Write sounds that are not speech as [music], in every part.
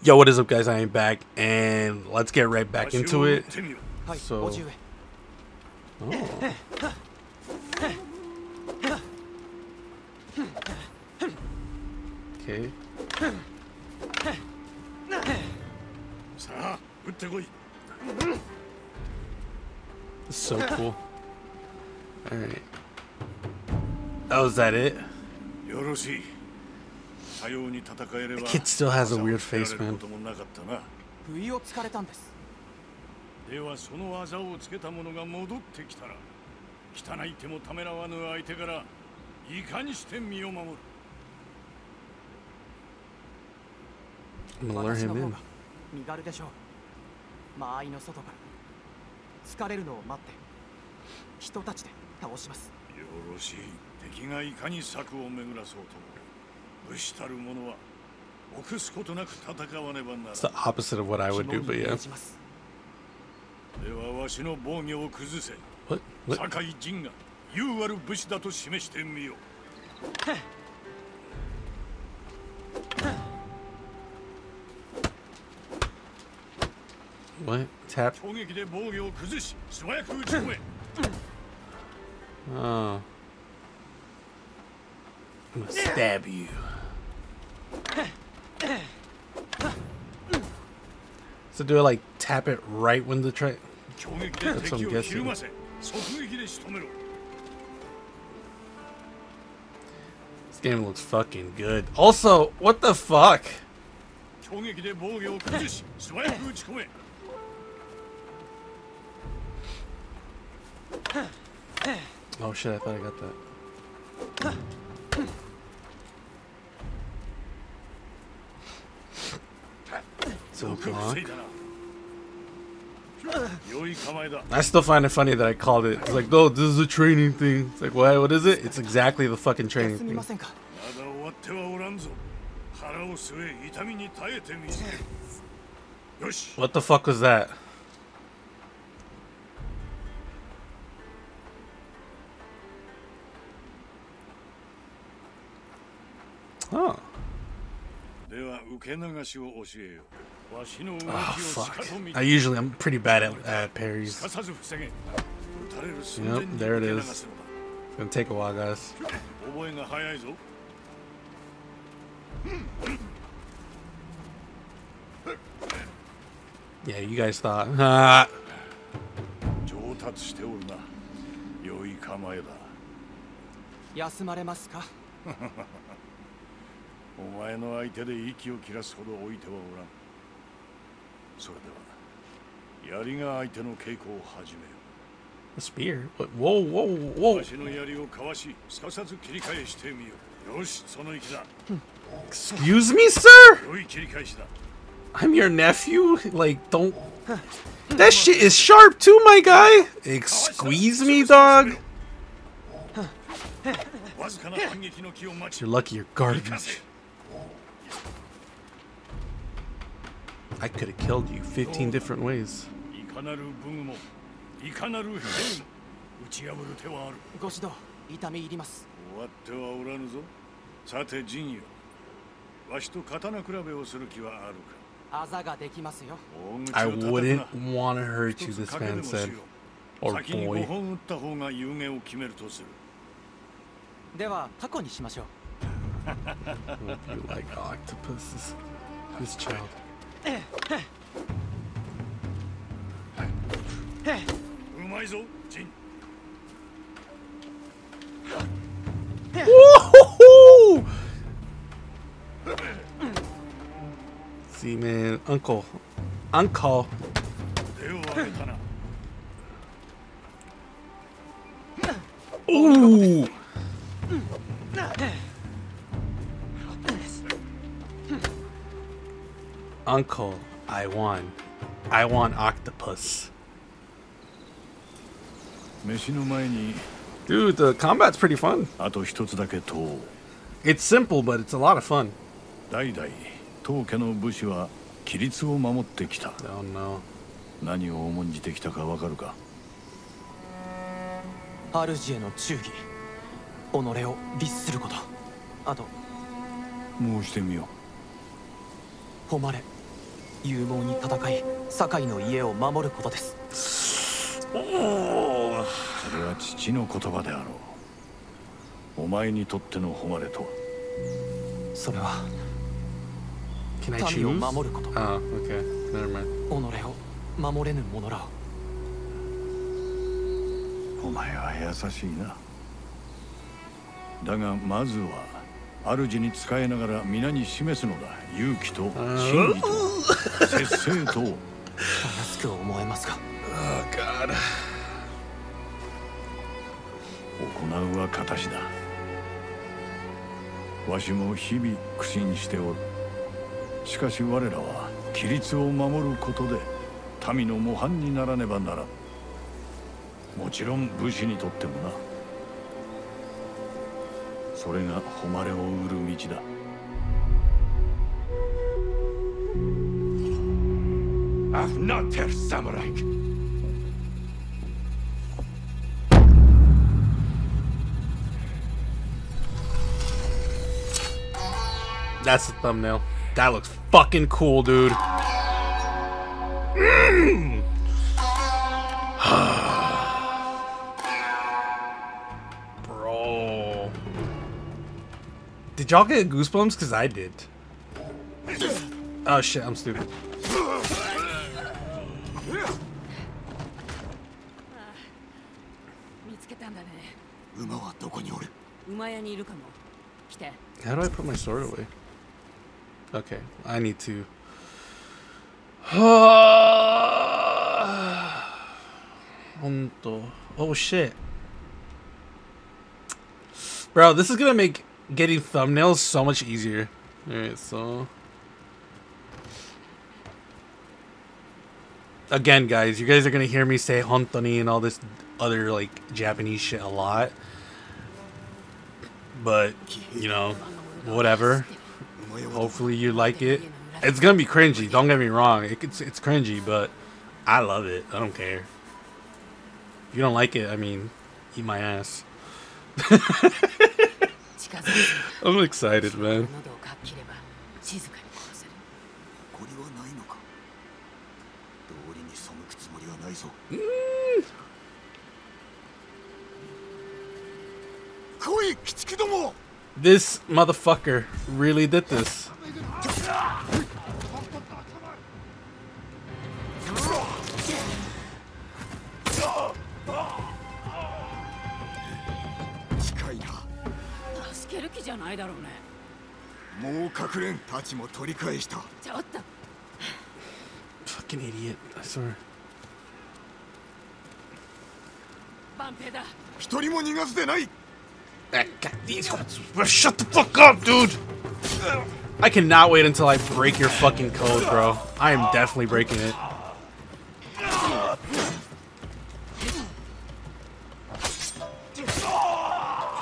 Yo, what is up, guys? I am back, and let's get right back into it. So, oh. okay. So cool. All right. Oh, is that it? Kid still has a weird face, man. ることもなかったな不意をつかれたんですではその技をつけた者が戻ってきたら汚い手もためらわぬ相手からいかにして身を守る私の方.が身軽でしょう間合いの外から疲れるのを待って人たちで倒しますよろしい敵がいかに策を巡らそうとも It's ら the opposite of what I would 肝 do, に but yeah. 銘じますではわしの防御を崩せ What? What? 酒井陣が優ある武士だと示してみよう What? Tap? 攻撃で防御を崩し素早く撃ち込め Oh. I'm gonna stab you. To do it, like tap it right when the train? That's what I'm guessing. This game looks fucking good. Also, what the fuck? Oh shit, I thought I got that. So block. [sighs] I still find it funny that I called it. It's like, no, oh, this is a training thing. It's like, why? What is it? It's exactly the fucking training thing. What the fuck was that? Oh, fuck. I usually, I'm pretty bad at uh, parries. Yep, there it is. It's gonna take a while, guys. Yeah, you guys thought. [laughs] [laughs] Ah. [laughs] お前の相手で息を切らすほど置いてはおらんそれでは槍が相手の稽古を始めよ A spear? What? Whoa, whoa, う whoa! わしの槍をかわしすかさず切り返してみようよしその息だ Excuse me, sir? 良い切り返しだ I'm your nephew. Like, don't. That shit is sharp too, my guy. Squeeze me, dog. You're lucky you're garbage. I could have killed you 15 different ways. いかなる武具もいかなる兵も打ち破る手はあるご指導痛み入ります終わってはおらぬぞさて陣よわしと刀比べをする気はあるかあざができますよ I 大口を叩く wouldn't な want to hurt you, 一つ this 賭けで man もし said. よう Or 先に boy. you like octopuses? This child. Woohoo! See, man, Uncle, Uncle. Ooh. Uncle, I won. I want octopus. 飯の前に Dude, the combat's pretty fun. あと一つだけ問おう It's simple, but it's a lot of fun. 代々当家の武士は規律を守ってきた Oh no. 何を重んじてきたかわかるか主への忠義己を律することあと申してみよ誉れ勇猛に戦い堺の家を守ることです Oh. それは父の言葉であろうお前にとっての誉れとは？それは民を?守ること Oh, okay. Never mind. 己を守れぬ者らをお前は優しいなだがまずは主に仕えながら皆に示すのだ勇気と真理と節制とたやすく思えますが Oh God. 行うは形だ。わしも日々苦心しておる。しかし我らは規律を守ることで民の模範にならねばならん。もちろん武士にとってもな。それが誉れを売る道だ Afnater Samurai! That's the thumbnail. That looks fucking cool, dude. Mm. [sighs] Bro. Did y'all get goosebumps? Because I did. Oh shit, I'm stupid. How do I put my sword away? Okay, I need to. [sighs] Oh shit. Bro, this is gonna make getting thumbnails so much easier. Alright, so. Again, guys, you guys are gonna hear me say Hontoni and all this other like Japanese shit a lot but you know, whatever. Hopefully you like it. It's gonna be cringy. Don't get me wrong. It's it's cringy, but I love it. I don't care. If you don't like it, I mean, eat my ass. [laughs] I'm excited, man. Mm. This motherfucker really did this. Fucking idiot, I swear. 一人も逃がすでない Ah, God, these- Shut the fuck up, dude! I cannot wait until I break your fucking code, bro. I am definitely breaking it.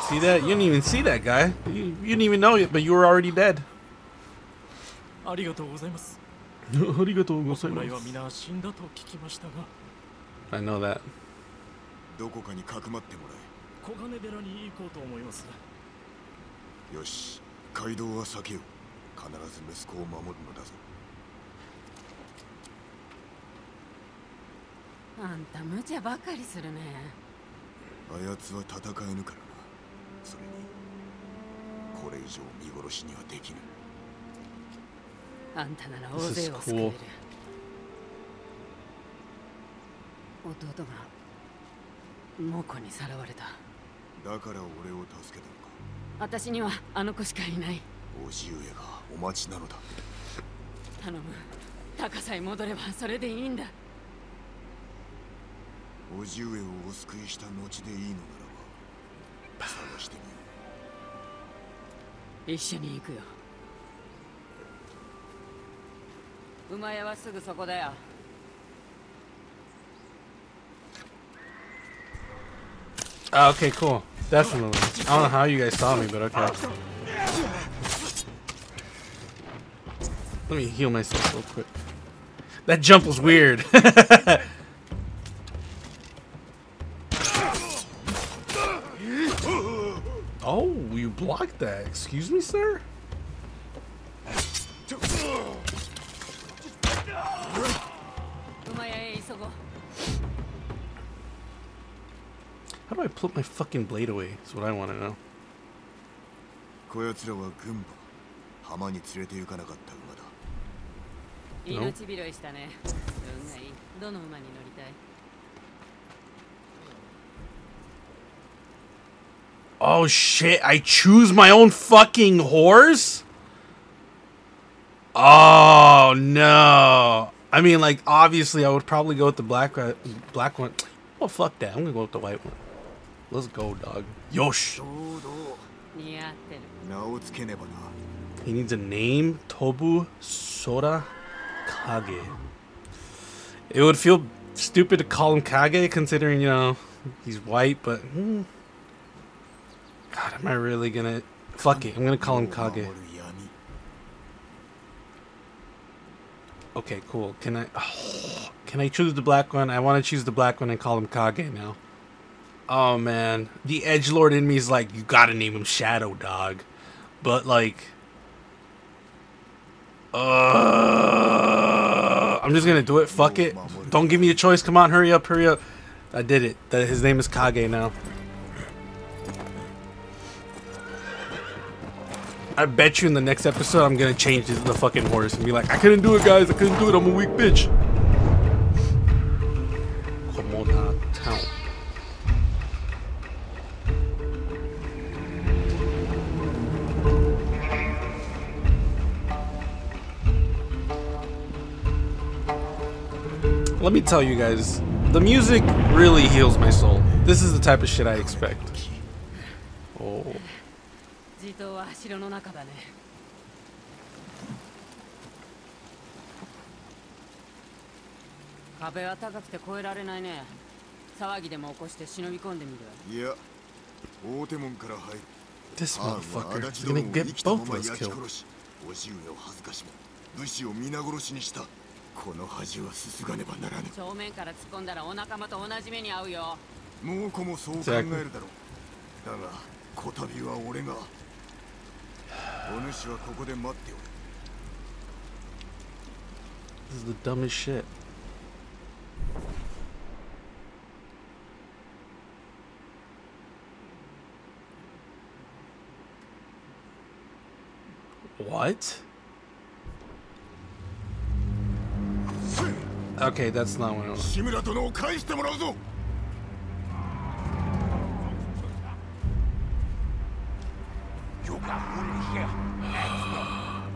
See that? You didn't even see that guy. You, you didn't even know it, but you were already dead. ありがとうございますありがとうござい侍は皆死んだと聞きましたが [laughs] I know that. どこかにかくまってもら 小金寺に行こうと思います。えよし。街道は避けよう。必ず息子を守るのだぞ。あんた無茶ばかりするね。あやつは戦えぬからな。それにこれ以上見殺しにはできぬ。あんたなら大勢を救える.弟が猛虎にさらわれただから俺を助けたのか？私にはあの子しかいない。叔父上がお待ちなのだ。頼む。高さへ戻ればそれでいいんだ。叔父上をお救いした後でいいのならば探してみよ一緒に行くよ。馬屋はすぐそこだよ。Ah, okay, cool. Definitely. I don't know how you guys saw me, but okay. Let me heal myself real quick. That jump was weird. oh, you blocked that. Excuse me, sir? How do I put my fucking blade away? That's what I want to know. こやつらは軍馬浜に連れて行かなかった馬だ No. 命拾いしたね運がいいどの馬に乗りたい Oh shit, I choose my own fucking horse? Oh no. I mean like obviously I would probably go with the black uh, black one. Well fuck that. I'm going to go with the white one. Let's go, dog. Yosh. He needs a name. Tobu Sora Kage. It would feel stupid to call him Kage, considering, you know, he's white, but... Hmm. God, am I really gonna... Fuck it, I'm gonna call him Kage. Okay, cool. Can I... Oh, [sighs] can I choose the black one? I want to choose the black one and call him Kage now. Oh man, the edge lord in me is like, you gotta name him Shadow Dog, but like, uh, I'm just gonna do it. Fuck it. Don't give me a choice. Come on, hurry up, hurry up. I did it. That his name is Kage now. I bet you in the next episode I'm gonna change the fucking horse and be like, I couldn't do it, guys. I couldn't do it. I'm a weak bitch. Let me tell you guys, the music really heals my soul. This is the type of shit I expect. Oh. 地頭は城の中だね壁は高くて越えられないね騒ぎでも起こして忍び込んでみるいや大手門から入る This motherfucker 足 is 立 gonna get both ま of ま us killed. 叔父上を恥ずかしめ武士を皆殺しにしたこの恥はすすがねばならぬ正面から突っ込んだらお仲間と同じ目に遭うよ猛虎もそう考えるだろうだがこたびは俺がお主はここで待っておる This is the dumbest shit. What? Okay, that's not what I was.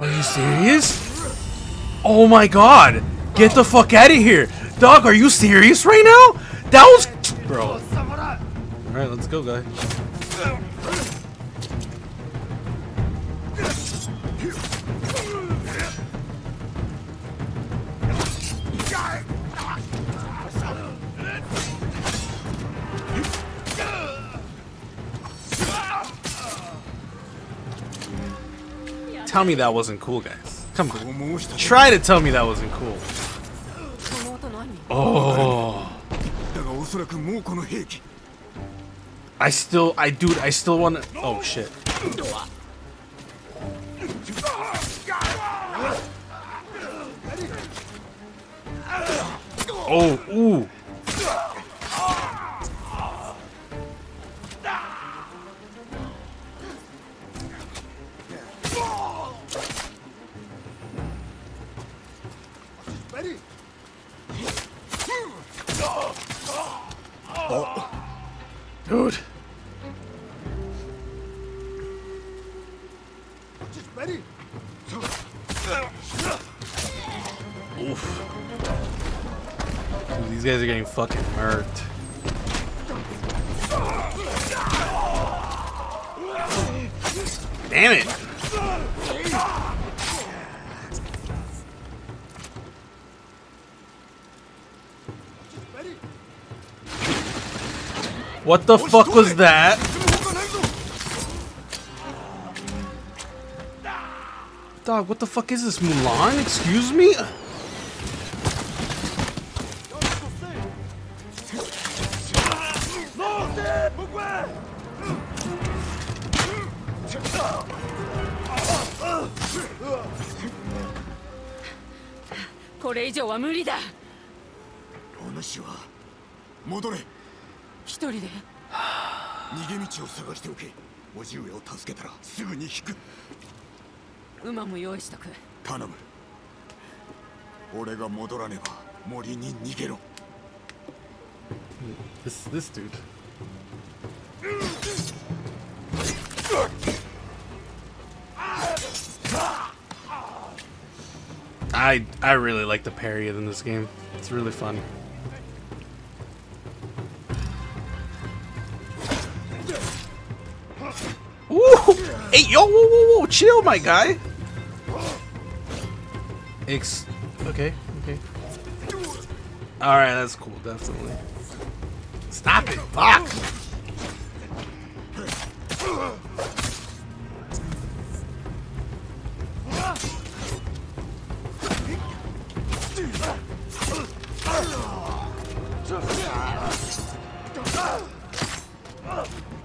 Are you serious? Oh my god! Get the fuck out of here! Dog, are you serious right now? That was... Bro. Alright, let's go, guy. Tell me that wasn't cool, guys. Come on. Try to tell me that wasn't cool. Oh. I still, I dude, I still want to. Oh shit. Oh, ooh. Oof. These guys are getting fucking murked. Damn it! What the fuck was that? Dog, what the fuck is this, Mulan? Excuse me? 戻れ一人で 逃げ道を探しておけ叔父上を助けたらすぐに引く馬も用意しとく頼む俺が戻らねば森に逃げろ This this dude. I I really like the parry in this game. It's really fun. Hey, yo, whoa, whoa, whoa! Chill, my guy. Ex. Okay, okay. All right, that's cool, definitely. Stop it! Fuck!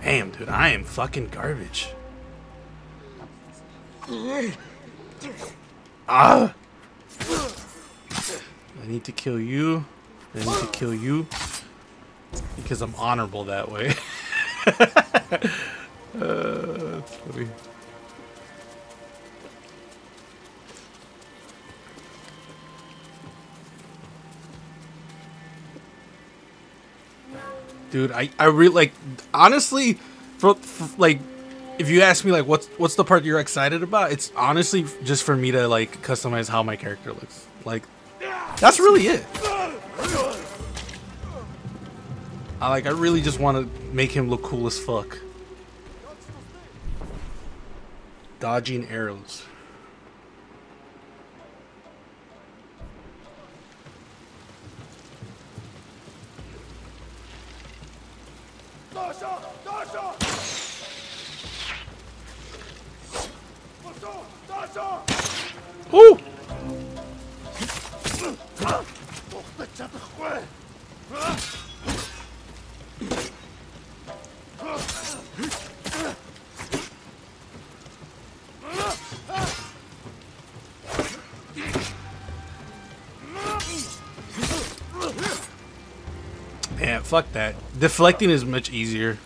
Damn, dude, I am fucking garbage. Ah! I need to kill you. I need to kill you. Because I'm honorable that way. [laughs] uh. Dude, I, I really like honestly for, for like if you ask me like what's what's the part you're excited about, it's honestly just for me to like customize how my character looks. Like that's really it. I like I really just want to make him look cool as fuck. Dodging arrows. fuck that. Deflecting is much easier.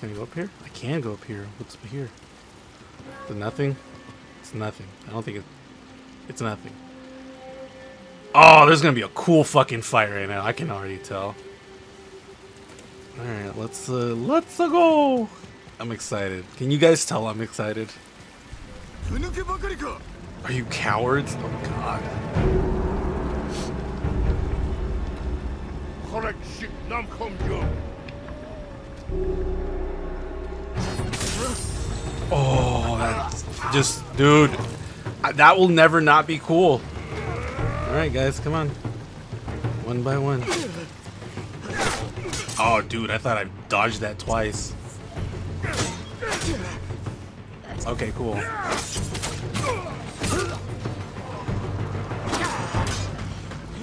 Can I go up here? I can go up here. What's up here? Is nothing? It's nothing. I don't think it's... It's nothing. Oh, there's gonna be a cool fucking fight right now. I can already tell. Alright, let's, uh, let's uh, go! I'm excited. Can you guys tell I'm excited? Are you cowards? Oh god. korrekt schickt, dann you. Oh, just, dude, that will never not be cool. All right, guys, come on. One by one. Oh, dude, I thought I dodged that twice. Okay, cool.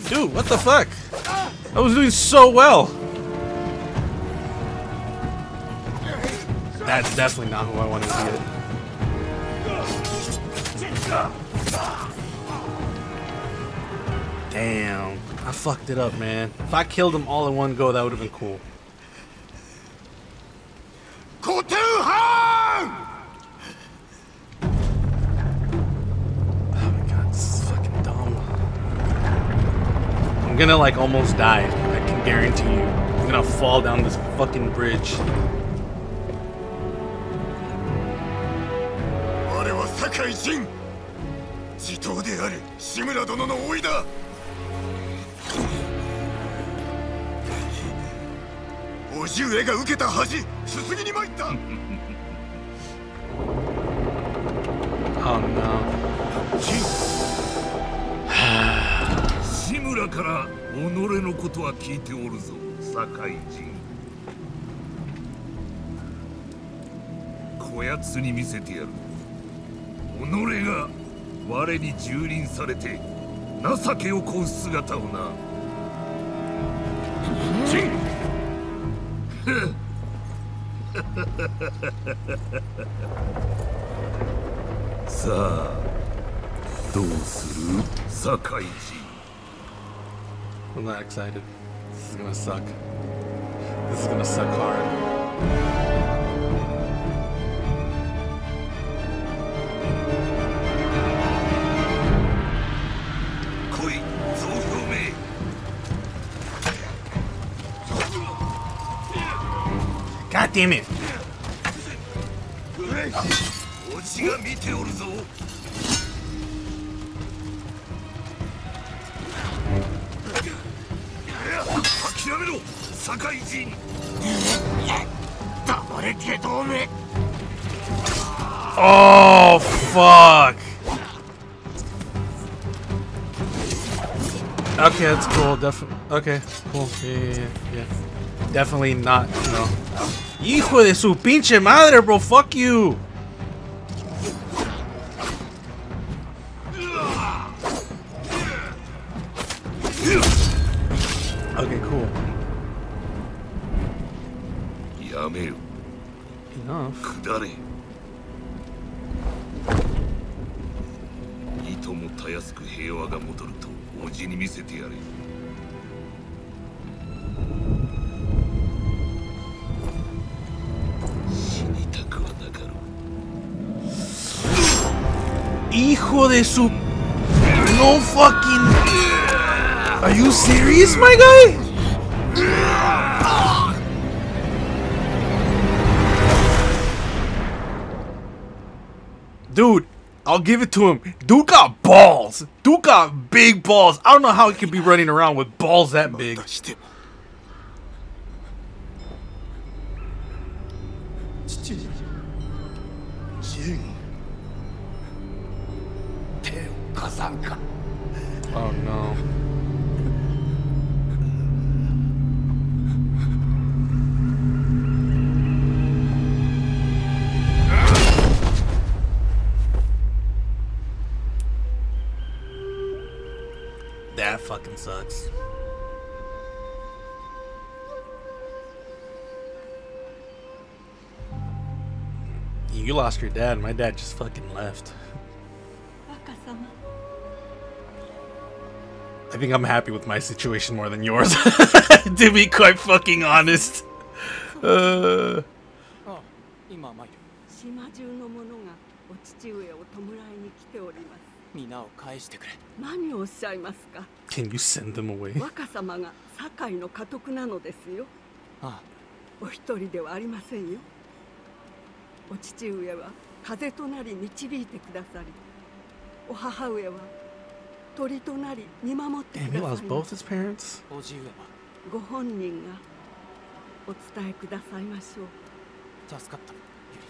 Dude, what the fuck? I was doing so well. That's definitely not who I wanted to get. Damn. I fucked it up, man. If I killed them all in one go, that would have been cool. Gonna like almost die. I can guarantee you. I'm gonna fall down this fucking bridge. ン我 [laughs] oh, 志村から己のことは聞いておるぞ堺人こやつに見せてやる。己が我に蹂躙されて情けをこう姿をな。陣 [laughs] さあどうする堺人 I'm not excited. This is gonna suck. This is gonna suck hard. God damn it! 堺人黙れけどめ Oh fuck! Okay, that's cool. Definitely. Okay, cool. Yeah, yeah, yeah, yeah. Definitely not. You know. Hijo de su pinche madre, bro. Fuck you. Hijo de su... No fucking... Are you serious, my guy? I'll give it to him. Duke got balls. Duke got big balls. I don't know how he can be running around with balls that big. Oh no. Fucking sucks. You lost your dad. My dad just fucking left. I think I'm happy with my situation more than yours. [laughs] to be quite fucking honest. Uh, 皆を返してくれ？何をおっしゃいますか？Can you send them away? 若様が堺の家督なのですよ。あお一人ではありませんよ。お父上は風となり導いてくださりお母上は鳥となり見守ってくださいおじ上は？ご本人がお伝えくださいましょう。助かった。ゆり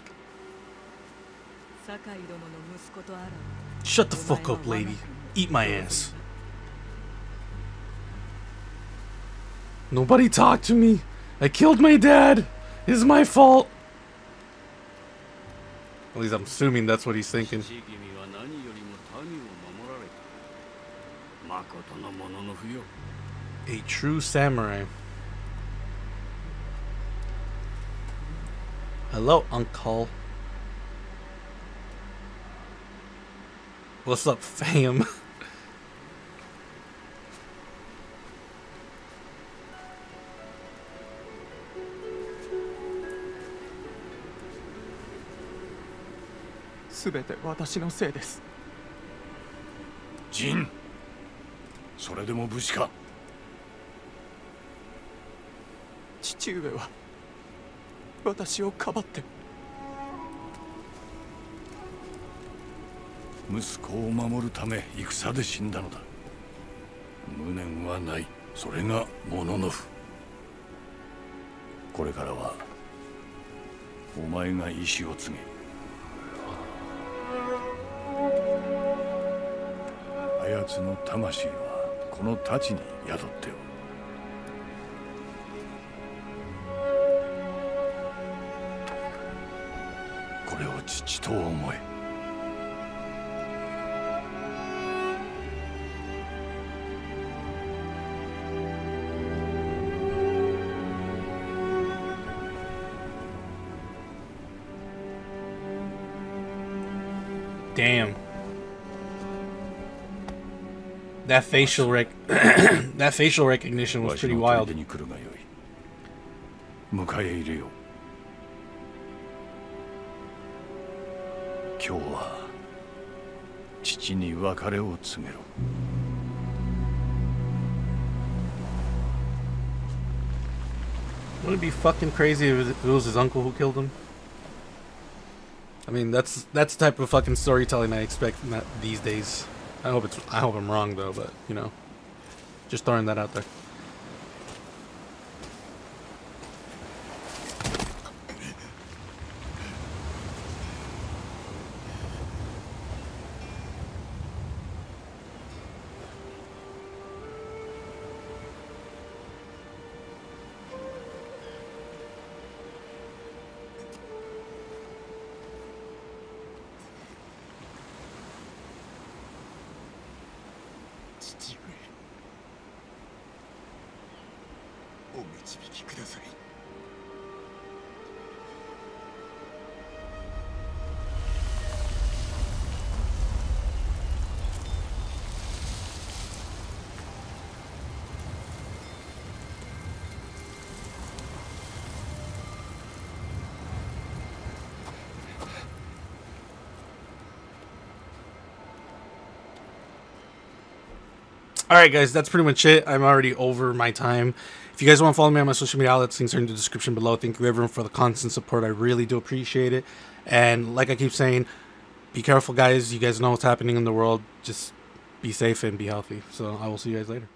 堺殿の息子とあら Shut the fuck up, lady. Eat my ass. Nobody talked to me. I killed my dad. It's my fault. At least I'm assuming that's what he's thinking. A true samurai. Hello, uncle. What's up, fam? すべて私のせいです。ジン。それでも武士か。父上は私をかばって息子を守るため戦で死んだのだ。無念はない。それがモノノフこれからはお前が意志を継げ。あやつの魂はこの太刀に宿っておる。これを父と思え。Damn. That facial rec [clears throat] that facial recognition was わし pretty の wild. 砦に来るがよい 迎え入れよう今日は父に別れを告げろ Wouldn't it be fucking crazy if it was his uncle who killed him? I mean, that's that's the type of fucking storytelling I expect these days. I hope it's I hope I'm wrong though, but you know, just throwing that out there. 父上。お導きください。Alright, guys, that's pretty much it. I'm already over my time. If you guys want to follow me on my social media outlets, links are in the description below. Thank you, everyone, for the constant support. I really do appreciate it. And like I keep saying, be careful, guys. You guys know what's happening in the world. Just be safe and be healthy. So I will see you guys later.